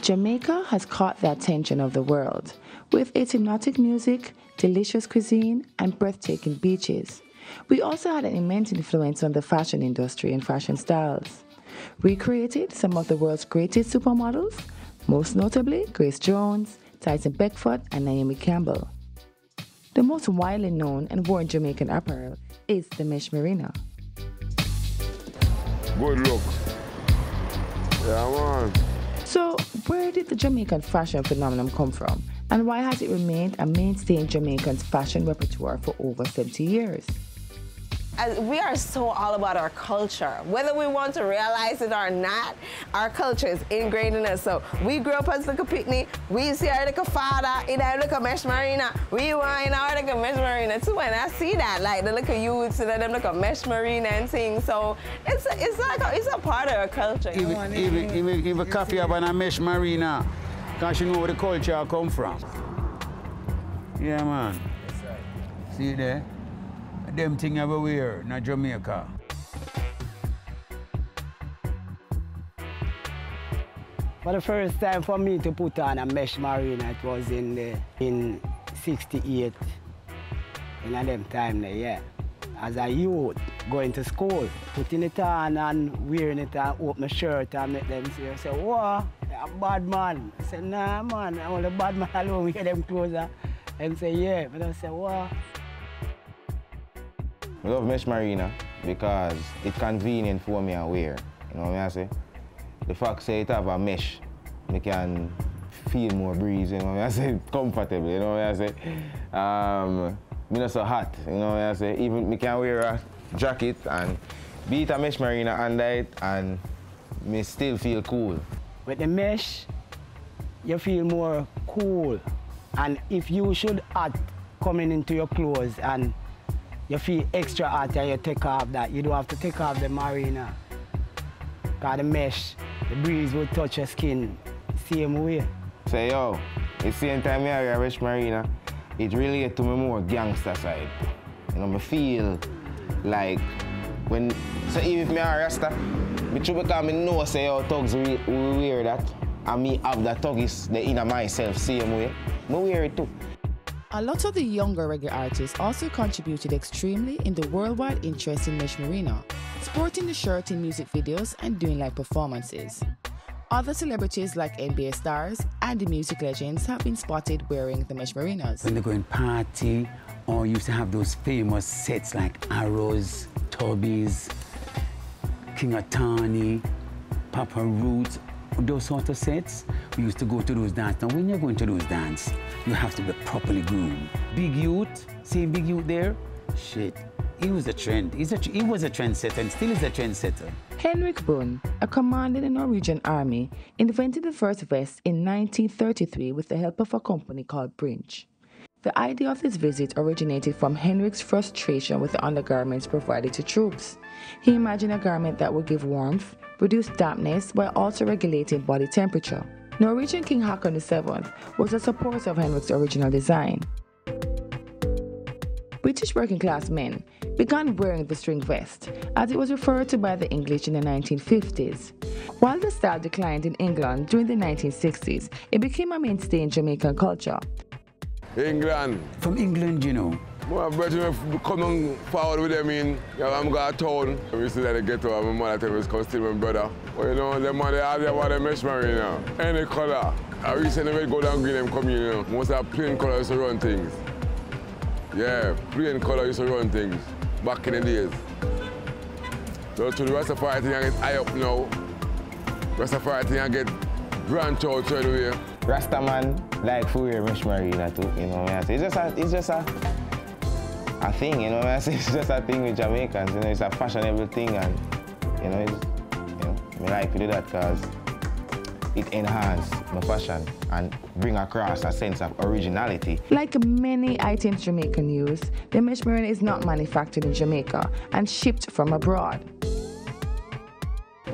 Jamaica has caught the attention of the world with its hypnotic music, delicious cuisine, and breathtaking beaches. We also had an immense influence on the fashion industry and fashion styles. We created some of the world's greatest supermodels, most notably Grace Jones, Tyson Beckford, and Naomi Campbell. The most widely known and worn Jamaican apparel is the mesh marina. Good look. Yeah, man. So, where did the Jamaican fashion phenomenon come from? And why has it remained a mainstay in Jamaican's fashion repertoire for over 70 years? As we are so all about our culture. Whether we want to realize it or not, our culture is ingrained in us. So we grew up as the a. We see our a father in our a mesh marina. We want in our a mesh marina too. And I see that, like the little youths and them a mesh marina and things. So it's a, it's like a, it's a part of our culture. Even, even, even, even coffee up on a mesh marina. Because you know where the culture come from. Yeah, man. See you there? Them thing everywhere in Jamaica. For the first time for me to put on a mesh marina, it was in the, in 68. In a them time there, yeah. As a youth, going to school, putting it on and wearing it and open my shirt and make them see, I say, whoa, a bad man. I said, nah, man, I'm only bad man alone, wear them clothes. And say, yeah. But I say, whoa. I love Mesh Marina because it's convenient for me to wear. You know what I say? The fact say it have a mesh, me can feel more breeze, you know what I say? Comfortable, you know what I say? Um, me not so hot, you know what I say? Even me can wear a jacket and beat a mesh marina under it and me still feel cool. With the mesh, you feel more cool. And if you should hot coming into your clothes and you feel extra hot and you take off that, you don't have to take off the marina. Because the mesh, the breeze will touch your skin same way. Say, yo, the same time a mesh marina, it really to me more gangster side. You know, me feel like when, so even if me a me true because me know say, yo, thugs we, we wear that, and me have that thug is the inner myself same way, me wear it too. A lot of the younger reggae artists also contributed extremely in the worldwide interest in Mesh Marina, sporting the shirt in music videos and doing live performances. Other celebrities like NBA stars and the music legends have been spotted wearing the Mesh marinas. When they go in party, or used to have those famous sets like Arrows, Tubbies, King Atani, Papa Roots, those sort of sets, we used to go to those dance. Now, when you're going to those dance, you have to be properly groomed. Big Youth, see Big Youth there? Shit, he was a trend. He's a, he was a trendsetter and still is a trendsetter. Henrik Brun, a commander in the Norwegian army, invented the first vest in 1933 with the help of a company called Brynje. The idea of this visit originated from Henrik's frustration with the undergarments provided to troops. He imagined a garment that would give warmth, reduce dampness, while also regulating body temperature. Norwegian King Haakon VII was a supporter of Henrik's original design. British working class men began wearing the string vest, as it was referred to by the English in the 1950s. While the style declined in England during the 1960s, it became a mainstay in Jamaican culture. England. From England, you know. Well, My brother come on forward with them in, yeah, I'm going to town. We see that they get to my mother tell me to come steal my brother. Well, you know, them man, they have their water mesh marina. Any color. I recently we go down green them come in, you know. Most of plain color used to run things. Yeah, plain color used to run things back in the days. So to the Rastafari thing, I get high up now. Rastafari thing, I get branch out straight away. Rasta man like to wear mesh marina too, you know what I say? It's just a, it's just a, a thing, you know what I say? It's just a thing with Jamaicans, you know, it's a fashionable thing and, you know, you know, me like to do that because it enhance my fashion and bring across a sense of originality. Like many items Jamaican use, the mesh marina is not manufactured in Jamaica and shipped from abroad.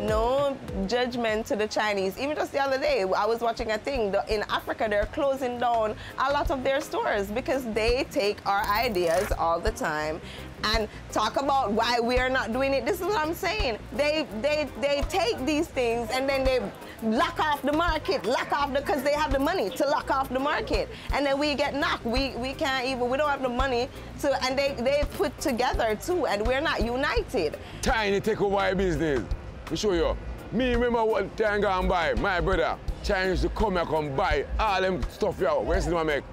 No judgment to the Chinese. Even just the other day, I was watching a thing. In Africa, they're closing down a lot of their stores because they take our ideas all the time and talk about why we are not doing it. This is what I'm saying. They they they take these things and then they lock off the market, lock off the because they have the money to lock off the market, and then we get knocked. We we can't even we don't have the money to, and they they put together too, and we're not united. China take over our business. Me show you. Me remember what time gone by, my brother. China used to come here come buy all them stuff here. Where's the make?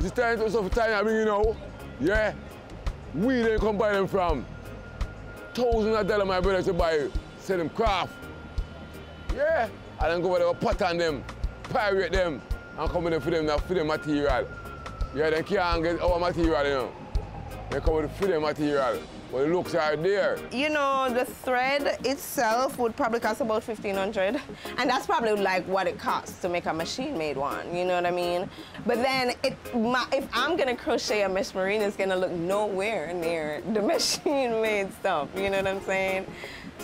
It's time to stuff China bring you know. Yeah. We didn't come buy them from. Thousands of dollars my brother to buy, sell them craft. Yeah. I then go over there, on them, pirate them, and come in for them, for them material. Yeah, they can't get our material, you know. They come with for them material. But the looks are there. You know, the thread itself would probably cost about 1500 And that's probably like what it costs to make a machine-made one, you know what I mean? But then it, my, if I'm gonna crochet a mesh marina, it's gonna look nowhere near the machine-made stuff, you know what I'm saying?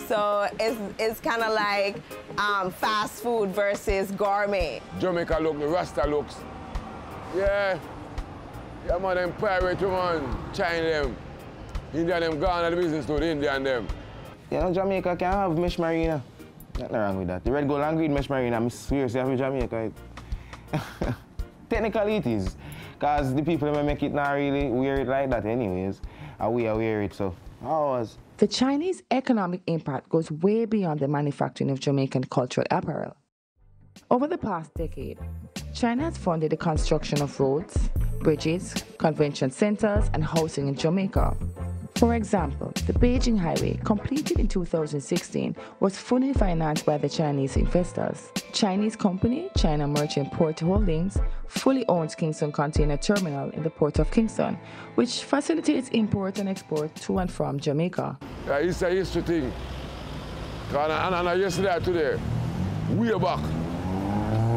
So it's, it's kind of like um, fast food versus gourmet. Jamaica look, the Rasta looks. Yeah. Yeah, man, them pirate man, China them. India them gone out of the business to the India and them. You know, Jamaica can have mesh marina. Nothing wrong with that. The red, gold, and green mesh marina, I'm seriously have Jamaica. Technically it is. Because the people that make it not really wear it like that anyways. And we are wear it, so ours. The Chinese economic impact goes way beyond the manufacturing of Jamaican cultural apparel. Over the past decade, China has funded the construction of roads, bridges, convention centers, and housing in Jamaica. For example, the Beijing Highway, completed in 2016, was fully financed by the Chinese investors. Chinese company China Merchant Port Holdings fully owns Kingston Container Terminal in the port of Kingston, which facilitates import and export to and from Jamaica. Yeah, it's a history thing. And, and, and yesterday today, way back,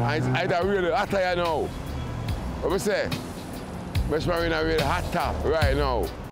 I, I really hotter now. What we say? Mesh Marina really hotter right now.